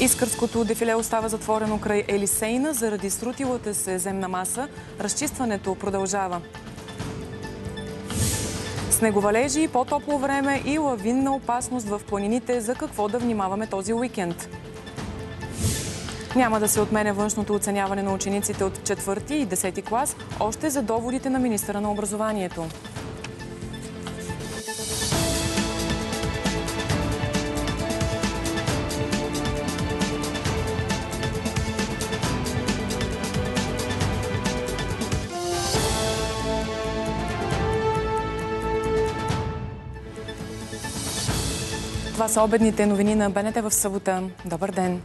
Искърското дефиле остава затворено край Елисейна заради срутилата се земна маса. Разчистването продължава. Снеговалежи, по-топло време и лавинна опасност в планините. За какво да внимаваме този уикенд? Няма да се отменя външното оценяване на учениците от 4 и 10 клас, още за доводите на министра на образованието. Това са обедните новини на БНТ в събота. Добър ден!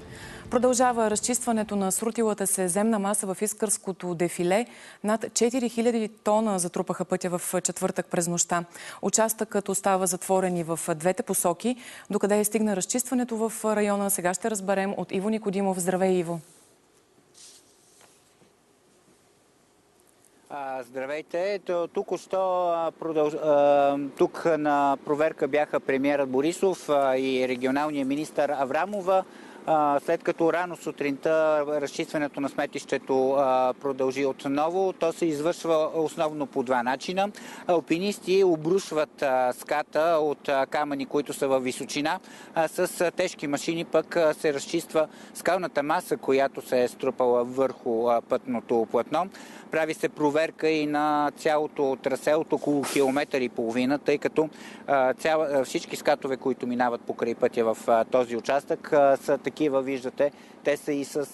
Продължава разчистването на срутилата се земна маса в Искърското дефиле. Над 4000 тона затрупаха пътя в четвъртък през нощта. Участъкът остава затворен и в двете посоки. Докъде е стигна разчистването в района, сега ще разберем от Иво Никодимов. Здравей, Иво! Здравейте! Тук, що, продълж... тук на проверка бяха премиерът Борисов и регионалния министр Аврамова. След като рано сутринта разчистването на сметището продължи отново, то се извършва основно по два начина. Алпинисти обрушват ската от камъни, които са в височина. С тежки машини пък се разчиства скалната маса, която се е струпала върху пътното платно. Прави се проверка и на цялото трасе от около километър и половина, тъй като цяла, всички скатове, които минават покрай пътя в този участък, са такива, виждате. Те са и с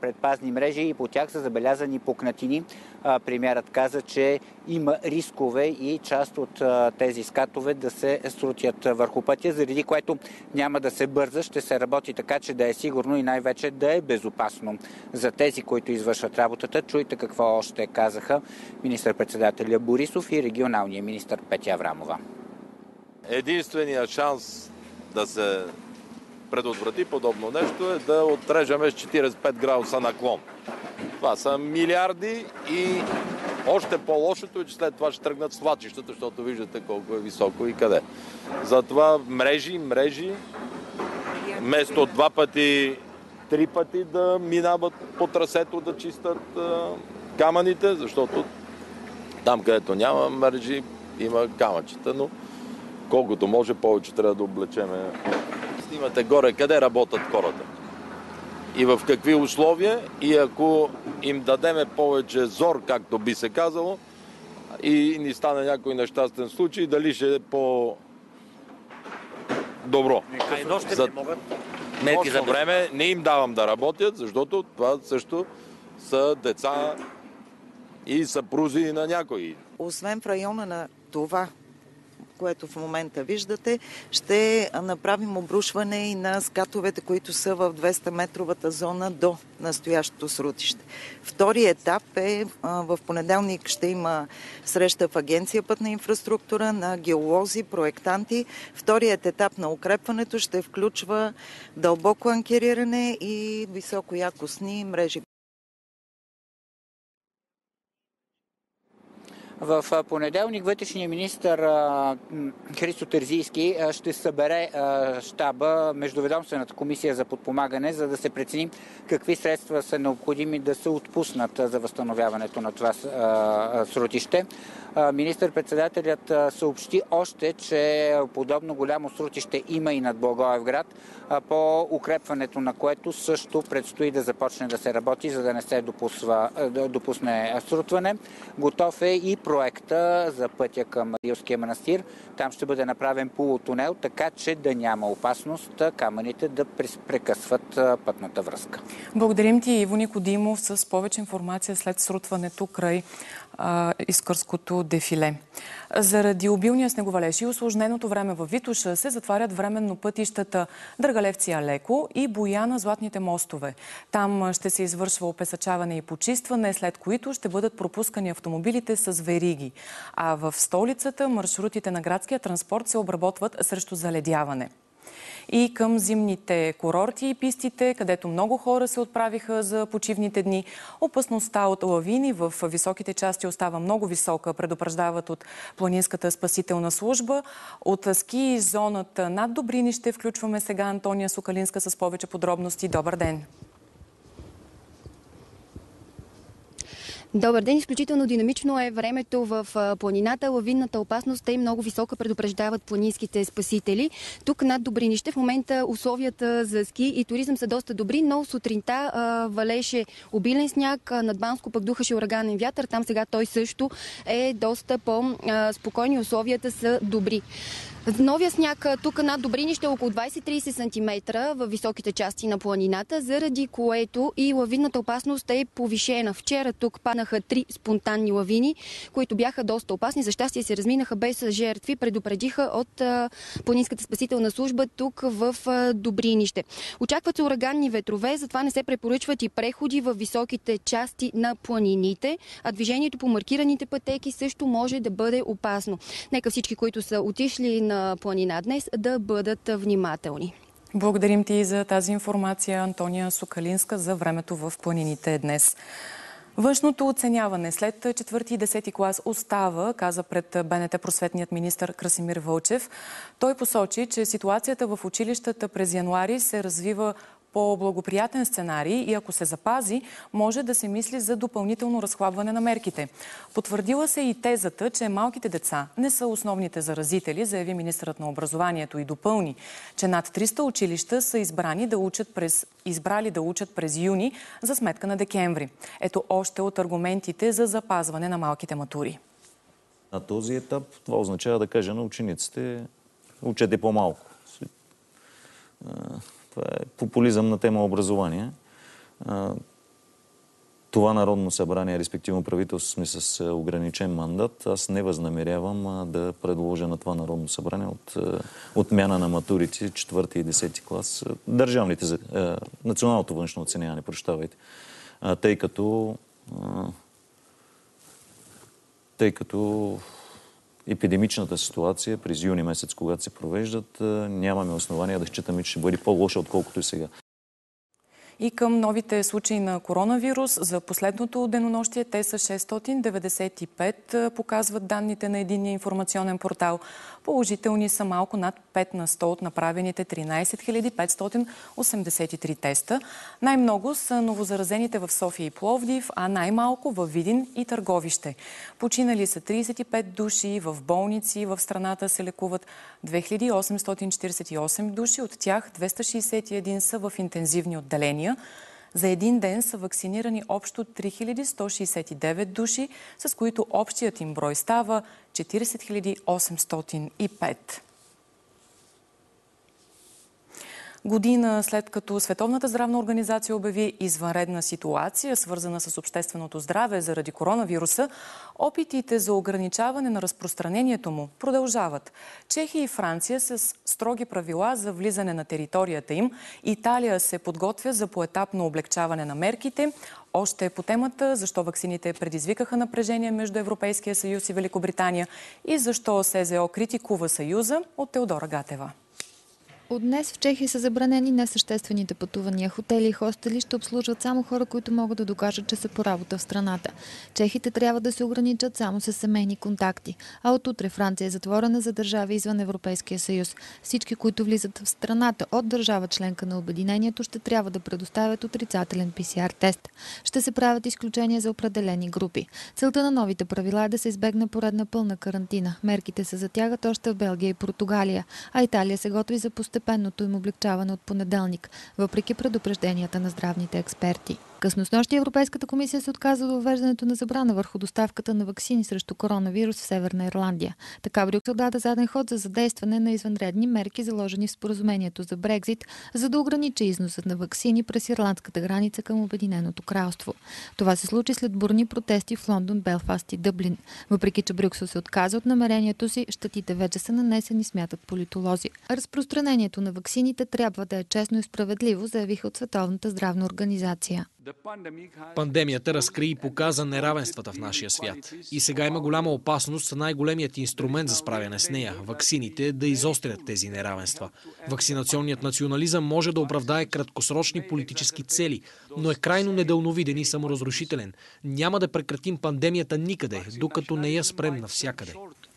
предпазни мрежи и по тях са забелязани пукнатини. Премьерът каза, че има рискове и част от тези скатове да се срутят върху пътя, заради което няма да се бърза, ще се работи така, че да е сигурно и най-вече да е безопасно за тези, които извършват работата. Чуйте какво още казаха министър-председателя Борисов и регионалния министър Петя Аврамова. Единственият шанс да се предотврати подобно нещо е да отрежеме с 45 градуса наклон. Това са милиарди и още по-лошото е, че след това ще тръгнат свлачищата, защото виждате колко е високо и къде. Затова мрежи, мрежи, вместо два пъти, три пъти да минават по трасето, да чистят камъните, защото там, където няма мрежи, има камъчета, но колкото може повече трябва да облечеме. Снимате горе къде работят хората и в какви условия и ако им дадеме повече зор, както би се казало, и ни стане някой нещастен случай, дали ще е по добро. А и нощите за... не могат? Мерки за време не им давам да работят, защото това също са деца и съпрузи на някои. Освен в района на това, което в момента виждате, ще направим обрушване и на скатовете, които са в 200-метровата зона до настоящото срутище. Втори етап е в понеделник ще има среща в Агенция Пътна инфраструктура на геолози, проектанти. Вторият етап на укрепването ще включва дълбоко анкериране и високоякостни мрежи. В понеделник вътрешния министр Христо Терзийски ще събере щаба, Междуведомствената комисия за подпомагане, за да се прецени какви средства са необходими да се отпуснат за възстановяването на това срутище. Министър-председателят съобщи още, че подобно голямо срутище има и над Благоевград, по укрепването на което също предстои да започне да се работи, за да не се допусва, допусне срутване. Готов е и проекта за пътя към Рилския манастир. Там ще бъде направен полутунел, така че да няма опасност камъните да прекъсват пътната връзка. Благодарим ти, Иво Никодимов, с повече информация след срутването край а, Искърското дефиле. Заради обилния снеговалеж и осложненото време в Витуша се затварят временно пътищата Дъргалевци Алеко и Боя на Златните мостове. Там ще се извършва опесачаване и почистване, след които ще бъдат пропускани автомобилите с вериги. А в столицата маршрутите на градския транспорт се обработват срещу заледяване. И към зимните курорти и пистите, където много хора се отправиха за почивните дни, опасността от лавини в високите части остава много висока, предупреждават от Планинската спасителна служба. От ски зоната над Добринище включваме сега Антония Сокалинска с повече подробности. Добър ден! Добър ден! Изключително динамично е времето в планината. Лавинната опасност е много висока, предупреждават планинските спасители. Тук над Добринище в момента условията за ски и туризъм са доста добри, но сутринта а, валеше обилен сняг, над Банско пък духаше ураганен вятър. Там сега той също е доста по-спокойни, условията са добри. Новия сняг тук над Добринище е около 20-30 см в високите части на планината, заради което и лавинната опасност е повишена. Вчера тук паднаха три спонтанни лавини, които бяха доста опасни. За щастие се разминаха без жертви, предупредиха от Планинската спасителна служба тук в Добринище. Очакват се ураганни ветрове, затова не се препоръчват и преходи в високите части на планините, а движението по маркираните пътеки също може да бъде опасно. Нека всички, които са отишли на планина днес да бъдат внимателни. Благодарим ти за тази информация, Антония Сокалинска, за времето в планините днес. Външното оценяване след 4 и 10 клас остава, каза пред БНТ просветният министр Красимир Вълчев. Той посочи, че ситуацията в училищата през януари се развива по-благоприятен сценарий и ако се запази, може да се мисли за допълнително разхлабване на мерките. Потвърдила се и тезата, че малките деца не са основните заразители, заяви министърът на образованието и допълни, че над 300 училища са избрани да учат през, избрали да учат през юни за сметка на декември. Ето още от аргументите за запазване на малките матури. На този етап това означава да кажа на учениците учете по-малко това е популизъм на тема образование. Това Народно събрание, респективно правителство, сме с ограничен мандат. Аз не възнамерявам да предложа на това Народно събрание от отмяна на матурите 4 и 10 клас. Държавните, националното външно оценяване, прощавайте. Тъй като тъй като епидемичната ситуация през юни месец, когато се провеждат, нямаме основания да считаме, че ще бъде по-лоша, отколкото и сега. И към новите случаи на коронавирус за последното денонощие те са 695, показват данните на единния информационен портал. Положителни са малко над 5 на 100 от направените 13 583 теста. Най-много са новозаразените в София и Пловдив, а най-малко в Видин и Търговище. Починали са 35 души, в болници в страната се лекуват 2848 души, от тях 261 са в интензивни отделения. За един ден са вакцинирани общо 3169 души, с които общият им брой става 40 Година след като Световната здравна организация обяви извънредна ситуация, свързана с общественото здраве заради коронавируса, опитите за ограничаване на разпространението му продължават. Чехия и Франция с строги правила за влизане на територията им. Италия се подготвя за поетапно облегчаване на мерките. Още по темата защо ваксините предизвикаха напрежение между Европейския съюз и Великобритания и защо СЗО критикува Съюза от Теодора Гатева. От днес в Чехия са забранени несъществените пътувания. Хотели и хостели ще обслужват само хора, които могат да докажат, че са по работа в страната. Чехите трябва да се ограничат само с семейни контакти. А от утре Франция е затворена за държави извън Европейския съюз. Всички, които влизат в страната от държава членка на обединението, ще трябва да предоставят отрицателен ПСР-тест. Ще се правят изключения за определени групи. Целта на новите правила е да се избегне поредна пълна карантина. Мерките се затягат още в Белгия и Португалия, а Италия се готви за постепенното им облегчаване от понеделник, въпреки предупрежденията на здравните експерти. Късно с нощи Европейската комисия се отказа от въвеждането на забрана върху доставката на вакцини срещу коронавирус в Северна Ирландия. Така Брюксел даде заден ход за задействане на извънредни мерки, заложени в споразумението за Брекзит, за да ограничи износът на вакцини през ирландската граница към Обединеното кралство. Това се случи след бурни протести в Лондон, Белфаст и Дъблин. Въпреки, че Брюксел се отказа от намерението си, щатите вече са нанесени, смятат политолози. Разпространението на вакцините трябва да е честно и справедливо, заявиха от Световната здравна организация. Пандемията разкри и показа неравенствата в нашия свят. И сега има голяма опасност най-големият инструмент за справяне с нея – ваксините, да изострят тези неравенства. Вакцинационният национализъм може да оправдае краткосрочни политически цели, но е крайно недълновиден и саморазрушителен. Няма да прекратим пандемията никъде, докато не я спрем навсякъде.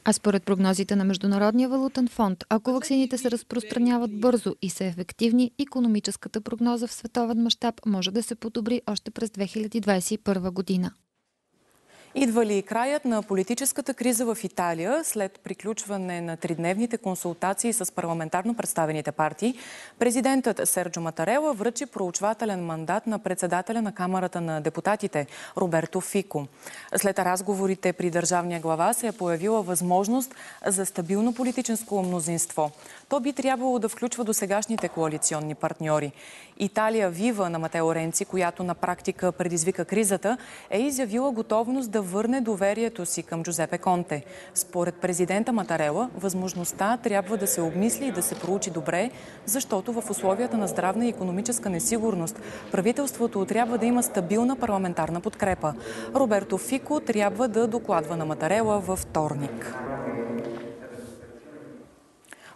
А според прогнозите на Международния валутен фонд, ако ваксините се разпространяват бързо и са ефективни, економическата прогноза в световен мащаб може да се подобри още през 2021 година. Идва ли краят на политическата криза в Италия след приключване на тридневните консултации с парламентарно представените партии? Президентът Серджо Матарела връчи проучвателен мандат на председателя на Камерата на депутатите Роберто Фико. След разговорите при държавния глава се е появила възможност за стабилно политическо мнозинство. То би трябвало да включва досегашните коалиционни партньори. Италия Вива на Матео Ренци, която на практика предизвика кризата, е изявила готовност да върне доверието си към Джузепе Конте. Според президента Матарела, възможността трябва да се обмисли и да се проучи добре, защото в условията на здравна и економическа несигурност правителството трябва да има стабилна парламентарна подкрепа. Роберто Фико трябва да докладва на Матарела във вторник.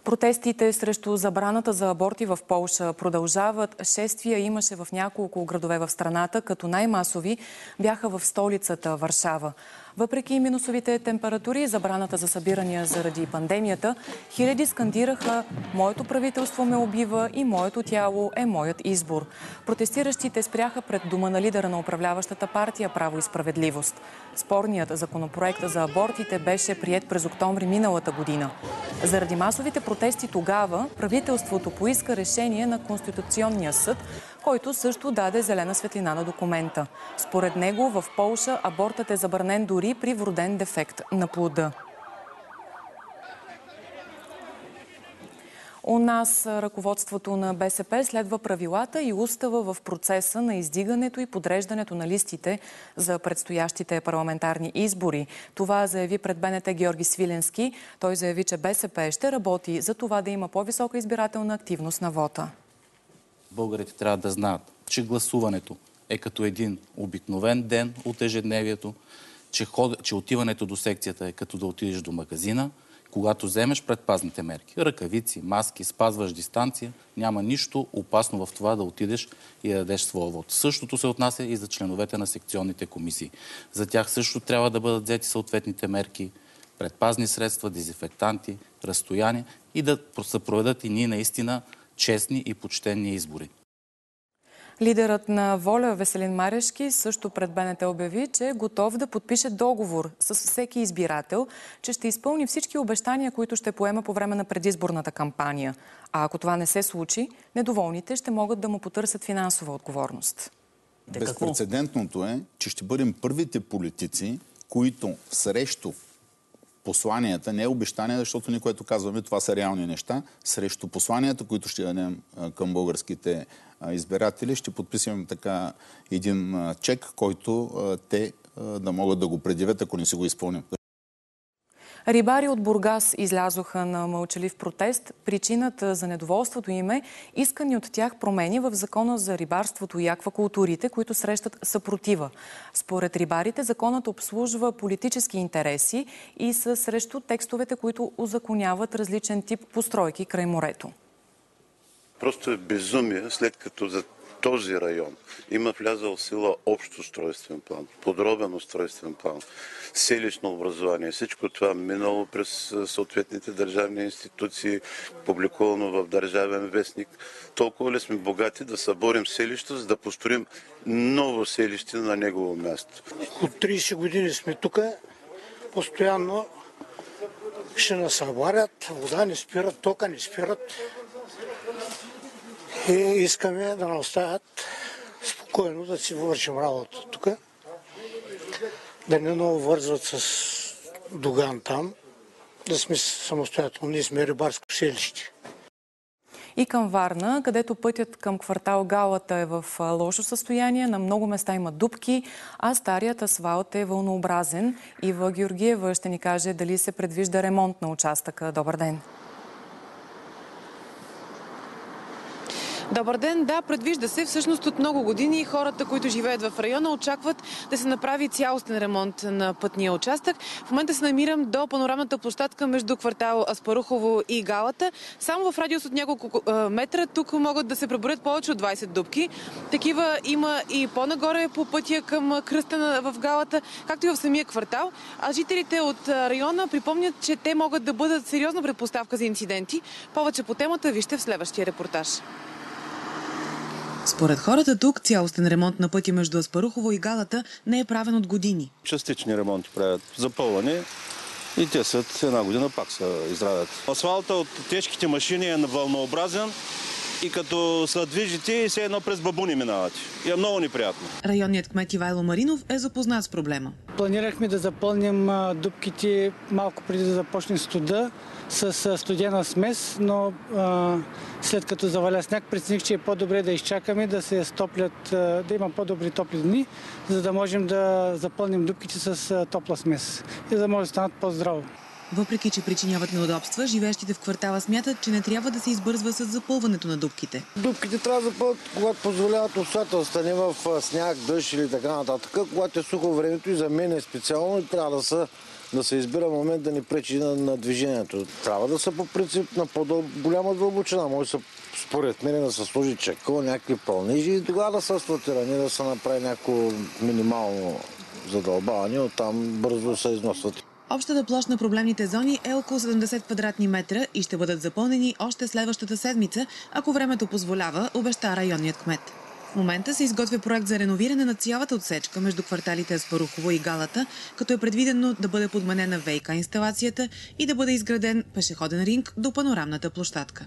Протестите срещу забраната за аборти в Полша продължават. Шествия имаше в няколко градове в страната, като най-масови бяха в столицата Варшава. Въпреки минусовите температури и забраната за събирания заради пандемията, хиляди скандираха «Моето правителство ме убива и моето тяло е моят избор». Протестиращите спряха пред дома на лидера на управляващата партия Право и справедливост. Спорният законопроект за абортите беше прият през октомври миналата година. Заради масовите протести тогава правителството поиска решение на Конституционния съд, който също даде зелена светлина на документа. Според него в Полша абортът е забранен дори при вроден дефект на плода. У нас ръководството на БСП следва правилата и устава в процеса на издигането и подреждането на листите за предстоящите парламентарни избори. Това заяви пред БНТ Георги Свиленски. Той заяви, че БСП ще работи за това да има по-висока избирателна активност на вота българите трябва да знаят, че гласуването е като един обикновен ден от ежедневието, че, ход... че отиването до секцията е като да отидеш до магазина, когато вземеш предпазните мерки, ръкавици, маски, спазваш дистанция, няма нищо опасно в това да отидеш и да дадеш своя вод. Същото се отнася и за членовете на секционните комисии. За тях също трябва да бъдат взети съответните мерки, предпазни средства, дезинфектанти, разстояние и да се проведат и ние наистина честни и почтенни избори. Лидерът на Воля Веселин Марешки също пред БНТ обяви, че е готов да подпише договор с всеки избирател, че ще изпълни всички обещания, които ще поема по време на предизборната кампания. А ако това не се случи, недоволните ще могат да му потърсят финансова отговорност. Безпредседентното е, че ще бъдем първите политици, които срещу посланията, не обещания, защото ние, което казваме, това са реални неща, срещу посланията, които ще дадем към българските избиратели, ще подписваме така един чек, който те да могат да го предявят, ако не си го изпълнят. Рибари от Бургас излязоха на мълчалив протест. Причината за недоволството им е искани от тях промени в закона за рибарството и аквакултурите, които срещат съпротива. Според рибарите законът обслужва политически интереси и са срещу текстовете, които узаконяват различен тип постройки край морето. Просто е безумие, след като за този район има влязал в сила общ устройствен план, подробен устройствен план, селищно образование. Всичко това минало през съответните държавни институции, публикувано в Държавен вестник. Толкова ли сме богати да съборим селището, за да построим ново селище на негово място? От 30 години сме тук, постоянно ще нас събарят, вода не спират, тока не спират. И искаме да оставят спокойно да си вършим работа тук. Да не много вързват с Доган там, да сме самостоятелно. Ние сме рибарско селище. И към Варна, където пътят към квартал Галата е в лошо състояние. На много места има дупки, а старият асфалт е вълнообразен. Ива Георгиева ще ни каже дали се предвижда ремонт на участъка. Добър ден! Добър ден. Да, предвижда се. Всъщност от много години хората, които живеят в района, очакват да се направи цялостен ремонт на пътния участък. В момента се намирам до панорамната площадка между квартал Аспарухово и Галата. Само в радиус от няколко метра тук могат да се преборят повече от 20 дубки. Такива има и по-нагоре по пътя към кръста в Галата, както и в самия квартал. А жителите от района припомнят, че те могат да бъдат сериозна предпоставка за инциденти. Повече по темата вижте в следващия репортаж. Според хората тук, цялостен ремонт на пътя между Аспарухово и Галата не е правен от години. Частични ремонти правят, запълване и те след една година пак се изравят. Асфалта от тежките машини е вълнообразен и като се движите и все едно през бабуни минавате. И е много неприятно. Районният кмет Ивайло Маринов е запознат с проблема. Планирахме да запълним дупките малко преди да започне студа с студена смес, но а, след като заваля сняг, прецених, че е по-добре да изчакаме да се стоплят, да има по-добри топли дни, за да можем да запълним дупките с топла смес и да може да станат по-здраво. Въпреки, че причиняват неудобства, живеещите в квартала смятат, че не трябва да се избързва с запълването на дупките. Дупките трябва да запълват, когато позволяват обстоятелства, не в сняг, дъжд или така нататък. Когато е сухо времето и за мен е специално, трябва да са да се избира момент да ни пречи на, на движението. Трябва да са по принцип на по-голяма дълбочина. Може да според мен да се сложи чекъл, някакви пълнежи и тогава да са асфалтирани, да се направи някакво минимално задълбаване, оттам бързо се износват. Общата площ на проблемните зони е около 70 квадратни метра и ще бъдат запълнени още следващата седмица, ако времето позволява, обеща районният кмет. В момента се изготвя проект за реновиране на цялата отсечка между кварталите Аспарухово и Галата, като е предвидено да бъде подменена ВИК инсталацията и да бъде изграден пешеходен ринг до панорамната площадка.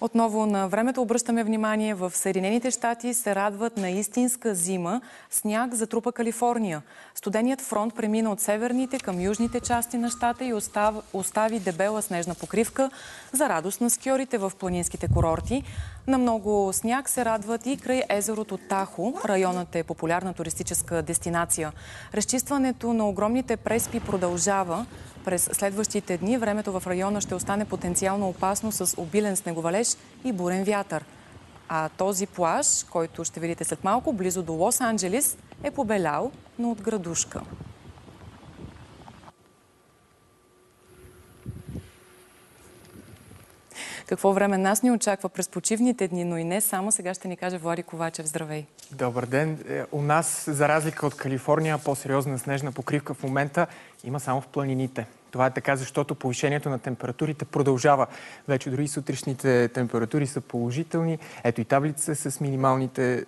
Отново на времето обръщаме внимание. В Съединените щати се радват на истинска зима. Сняг затрупа Калифорния. Студеният фронт премина от северните към южните части на щата и остави, дебела снежна покривка за радост на скиорите в планинските курорти. На много сняг се радват и край езерото Тахо. Районът е популярна туристическа дестинация. Разчистването на огромните преспи продължава. През следващите дни времето в района ще остане потенциално опасно с обилен снеговалеж и бурен вятър. А този плаж, който ще видите след малко, близо до Лос-Анджелис, е побелял, но от градушка. Какво време нас ни очаква през почивните дни, но и не само. Сега ще ни каже Влади Ковачев. Здравей! Добър ден! Е, у нас, за разлика от Калифорния, по-сериозна снежна покривка в момента има само в планините. Това е така, защото повишението на температурите продължава. Вече дори сутрешните температури са положителни. Ето и таблица с минималните е,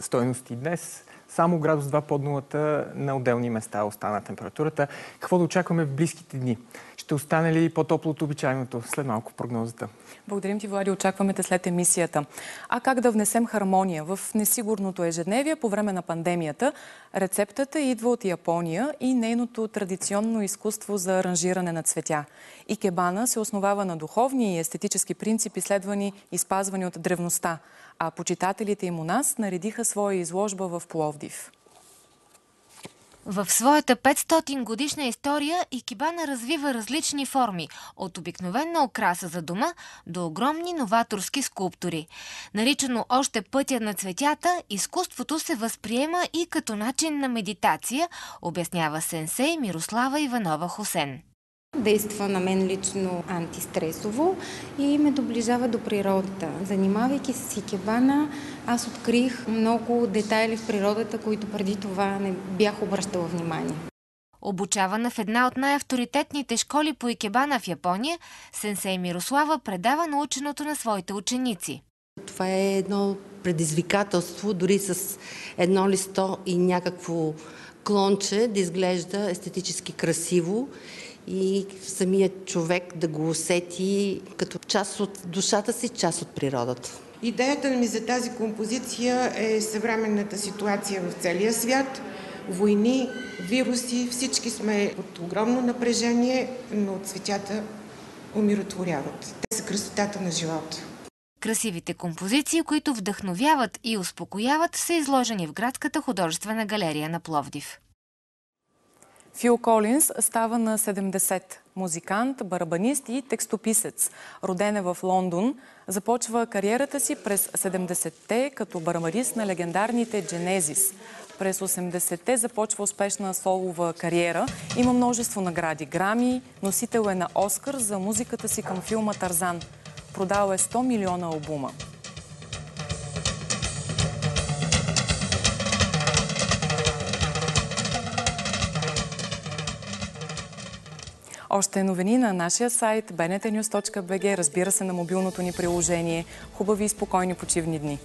стойности днес. Само градус 2 под нулата на отделни места остана температурата. Какво да очакваме в близките дни? Ще остане ли по-топло от обичайното? След малко прогнозата. Благодарим ти, Влади. Очакваме те след емисията. А как да внесем хармония в несигурното ежедневие по време на пандемията? Рецептата идва от Япония и нейното традиционно изкуство за аранжиране на цветя. Икебана се основава на духовни и естетически принципи, следвани и спазвани от древността а почитателите им у нас наредиха своя изложба в Пловдив. В своята 500 годишна история Икибана развива различни форми, от обикновена окраса за дома до огромни новаторски скулптури. Наричано още пътя на цветята, изкуството се възприема и като начин на медитация, обяснява сенсей Мирослава Иванова Хосен. Действа на мен лично антистресово и ме доближава до природата. Занимавайки се с икебана, аз открих много детайли в природата, които преди това не бях обръщала внимание. Обучавана в една от най-авторитетните школи по икебана в Япония, сенсей Мирослава предава наученото на своите ученици. Това е едно предизвикателство, дори с едно листо и някакво клонче да изглежда естетически красиво и самият човек да го усети като част от душата си, част от природата. Идеята ми за тази композиция е съвременната ситуация в целия свят. Войни, вируси, всички сме под огромно напрежение, но цветята умиротворяват. Те са красотата на живота. Красивите композиции, които вдъхновяват и успокояват, са изложени в Градската художествена галерия на Пловдив. Фил Колинс става на 70. Музикант, барабанист и текстописец. Роден е в Лондон, започва кариерата си през 70-те като барабанист на легендарните Genesis. През 80-те започва успешна солова кариера. Има множество награди. Грами, носител е на Оскар за музиката си към филма Тарзан. Продал е 100 милиона албума. Още новини на нашия сайт bntnews.bg, разбира се на мобилното ни приложение. Хубави и спокойни почивни дни!